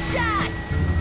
Headshot!